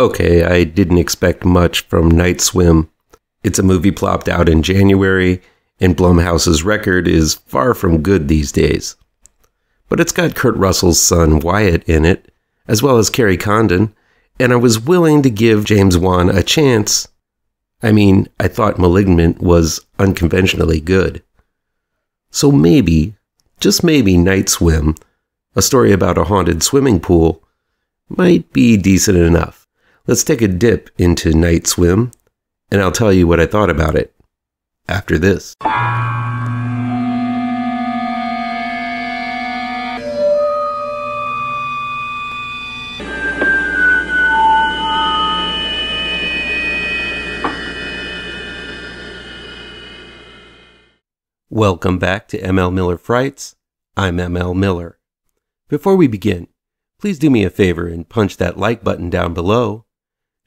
Okay, I didn't expect much from Night Swim. It's a movie plopped out in January, and Blumhouse's record is far from good these days. But it's got Kurt Russell's son Wyatt in it, as well as Kerry Condon, and I was willing to give James Wan a chance. I mean, I thought Malignant was unconventionally good. So maybe, just maybe, Night Swim, a story about a haunted swimming pool, might be decent enough. Let's take a dip into Night Swim, and I'll tell you what I thought about it after this. Welcome back to ML Miller Frights. I'm ML Miller. Before we begin, please do me a favor and punch that like button down below.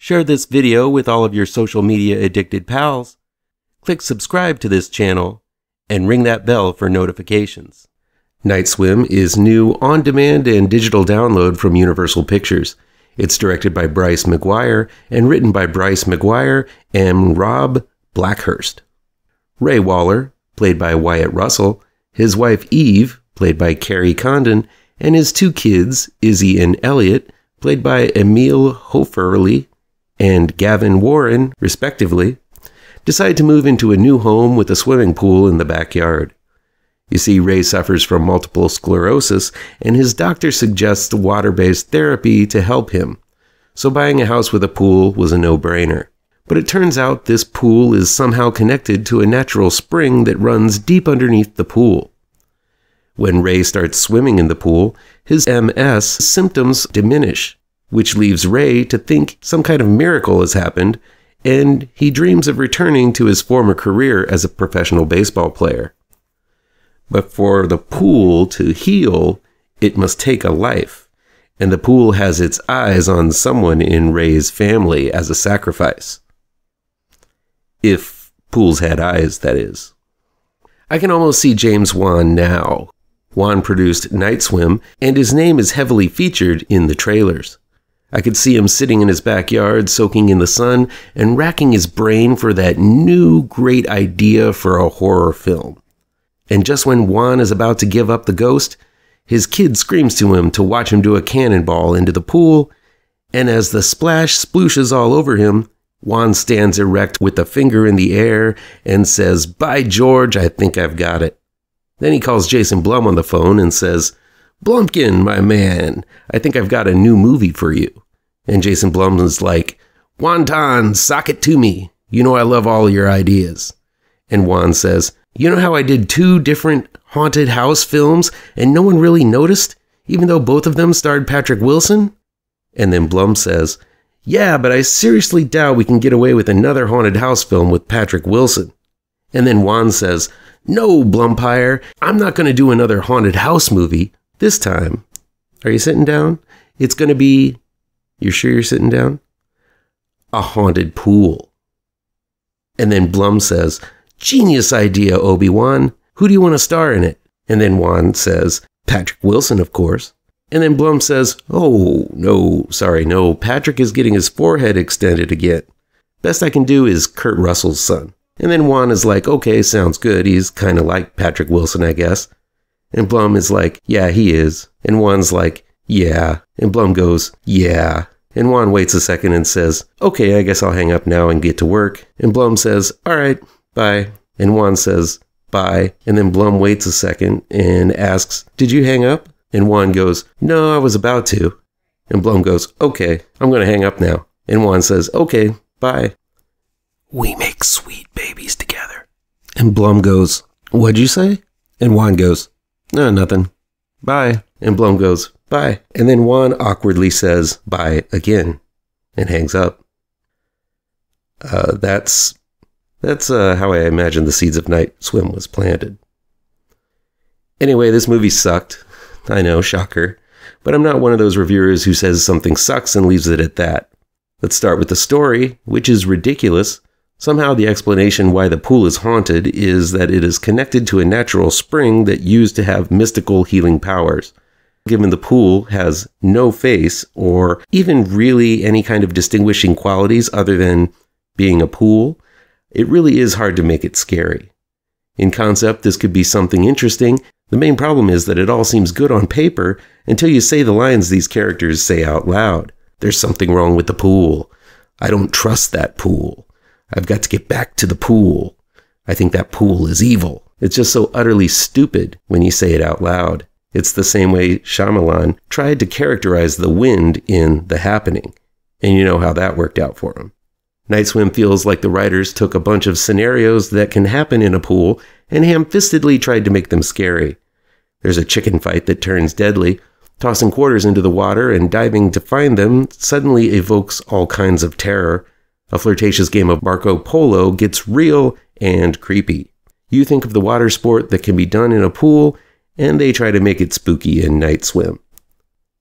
Share this video with all of your social media addicted pals. Click subscribe to this channel and ring that bell for notifications. Night Swim is new on demand and digital download from Universal Pictures. It's directed by Bryce McGuire and written by Bryce McGuire and Rod Blackhurst. Ray Waller, played by Wyatt Russell, his wife Eve, played by Kerry Condon, and his two kids, Izzy and Elliot, played by Emile Hoeferle and Gavin Warren, respectively, decide to move into a new home with a swimming pool in the backyard. You see, Ray suffers from multiple sclerosis, and his doctor suggests water based therapy to help him. So buying a house with a pool was a no brainer. But it turns out this pool is somehow connected to a natural spring that runs deep underneath the pool. When Ray starts swimming in the pool, his MS symptoms diminish, which leaves Ray to think some kind of miracle has happened, and he dreams of returning to his former career as a professional baseball player. But for the pool to heal, it must take a life, and the pool has its eyes on someone in Ray's family as a sacrifice. If pools had eyes, that is. I can almost see James Wan now. Wan produced Night Swim, and his name is heavily featured in the trailers. I could see him sitting in his backyard, soaking in the sun, and racking his brain for that new great idea for a horror film. And just when Wan is about to give up the ghost, his kid screams to him to watch him do a cannonball into the pool, and as the splash splooshes all over him, Wan stands erect with a finger in the air and says, By George, I think I've got it. Then he calls Jason Blum on the phone and says, Blumpkin, my man, I think I've got a new movie for you. And Jason Blum is like, Wonton, sock it to me. You know I love all your ideas. And Wan says, You know how I did two different haunted house films and no one really noticed, even though both of them starred Patrick Wilson? And then Blum says, Yeah, but I seriously doubt we can get away with another haunted house film with Patrick Wilson. And then Wan says, No, Blumpire, I'm not going to do another haunted house movie this time. Are you sitting down? It's going to be you sure you're sitting down? A haunted pool. And then Blum says, Genius idea, Obi Wan. Who do you want to star in it? And then Wan says, Patrick Wilson, of course. And then Blum says, Oh, no, sorry, no, Patrick is getting his forehead extended again. Best I can do is Kurt Russell's son. And then Wan is like, Okay, sounds good. He's kind of like Patrick Wilson, I guess. And Blum is like, Yeah, he is. And Wan's like, Yeah. And Blum goes, Yeah. And Wan waits a second and says, Okay, I guess I'll hang up now and get to work. And Blum says, All right, bye. And Wan says, Bye. And then Blum waits a second and asks, Did you hang up? And Wan goes, No, I was about to. And Blum goes, Okay, I'm going to hang up now. And Wan says, Okay, bye. We make sweet babies together. And Blum goes, What'd you say? And Wan goes, No, nothing. Bye. And Blum goes, Bye. And then Wan awkwardly says, Bye again and hangs up. Uh, that's that's uh, how I imagine the seeds of Night Swim was planted. Anyway, this movie sucked. I know, shocker. But I'm not one of those reviewers who says something sucks and leaves it at that. Let's start with the story, which is ridiculous. Somehow, the explanation why the pool is haunted is that it is connected to a natural spring that used to have mystical healing powers. Given the pool has no face or even really any kind of distinguishing qualities other than being a pool, it really is hard to make it scary. In concept, this could be something interesting. The main problem is that it all seems good on paper until you say the lines these characters say out loud. There's something wrong with the pool. I don't trust that pool. I've got to get back to the pool. I think that pool is evil. It's just so utterly stupid when you say it out loud. It's the same way Shyamalan tried to characterize the wind in The Happening. And you know how that worked out for him. Night Swim feels like the writers took a bunch of scenarios that can happen in a pool and ham fistedly tried to make them scary. There's a chicken fight that turns deadly. Tossing quarters into the water and diving to find them suddenly evokes all kinds of terror. A flirtatious game of Marco Polo gets real and creepy. You think of the water sport that can be done in a pool, and they try to make it spooky in Night Swim.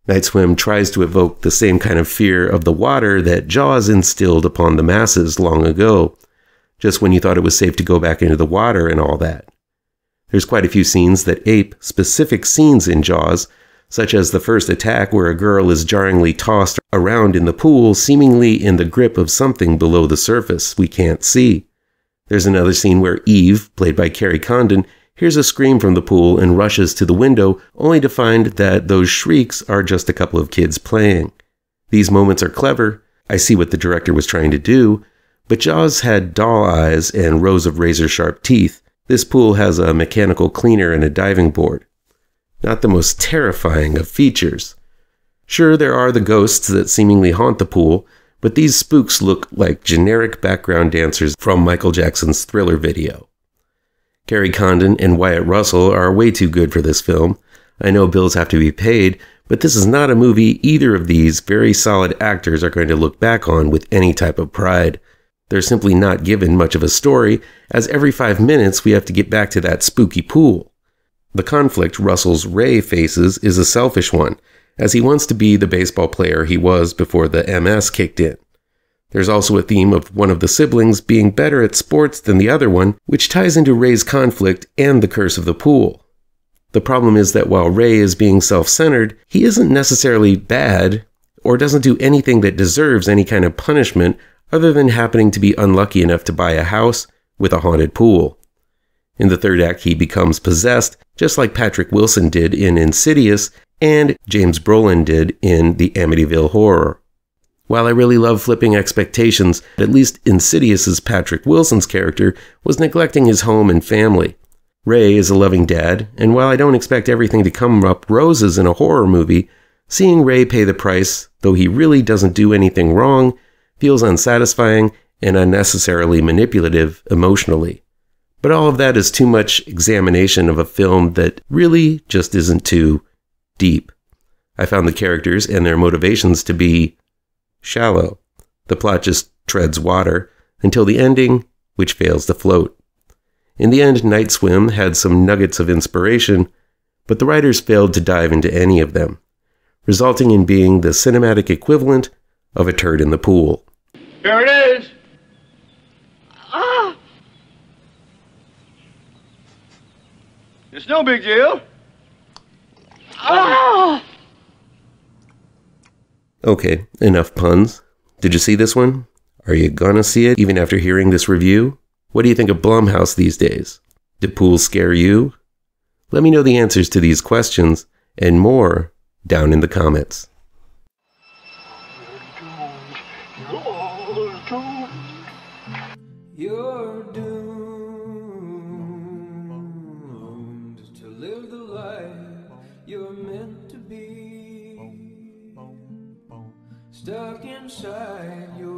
Night Swim tries to evoke the same kind of fear of the water that Jaws instilled upon the masses long ago, just when you thought it was safe to go back into the water and all that. There's quite a few scenes that ape specific scenes in Jaws, such as the first attack where a girl is jarringly tossed around in the pool, seemingly in the grip of something below the surface we can't see. There's another scene where Eve, played by Kerry Condon, hears a scream from the pool and rushes to the window, only to find that those shrieks are just a couple of kids playing. These moments are clever. I see what the director was trying to do, but Jaws had doll eyes and rows of razor sharp teeth. This pool has a mechanical cleaner and a diving board. Not the most terrifying of features. Sure, there are the ghosts that seemingly haunt the pool, but these spooks look like generic background dancers from Michael Jackson's thriller video. Kerry Condon and Wyatt Russell are way too good for this film. I know bills have to be paid, but this is not a movie either of these very solid actors are going to look back on with any type of pride. They're simply not given much of a story, as every five minutes we have to get back to that spooky pool. The conflict Russell's Ray faces is a selfish one, as he wants to be the baseball player he was before the MS kicked in. There's also a theme of one of the siblings being better at sports than the other one, which ties into Ray's conflict and the curse of the pool. The problem is that while Ray is being self centered, he isn't necessarily bad or doesn't do anything that deserves any kind of punishment other than happening to be unlucky enough to buy a house with a haunted pool. In the third act, he becomes possessed, just like Patrick Wilson did in Insidious and James Brolin did in The Amityville Horror. While I really love flipping expectations, at least Insidious's Patrick Wilson's character was neglecting his home and family. Ray is a loving dad, and while I don't expect everything to come up roses in a horror movie, seeing Ray pay the price, though he really doesn't do anything wrong, feels unsatisfying and unnecessarily manipulative emotionally. But all of that is too much examination of a film that really just isn't too deep. I found the characters and their motivations to be shallow. The plot just treads water until the ending, which fails to float. In the end, Night Swim had some nuggets of inspiration, but the writers failed to dive into any of them, resulting in being the cinematic equivalent of a turd in the pool. Here it is. Ah! It's no big deal. Ah! Okay, enough puns. Did you see this one? Are you gonna see it even after hearing this review? What do you think of Blumhouse these days? Did pools scare you? Let me know the answers to these questions and more down in the comments. You're doomed to live the life you're meant to be. Stuck inside your.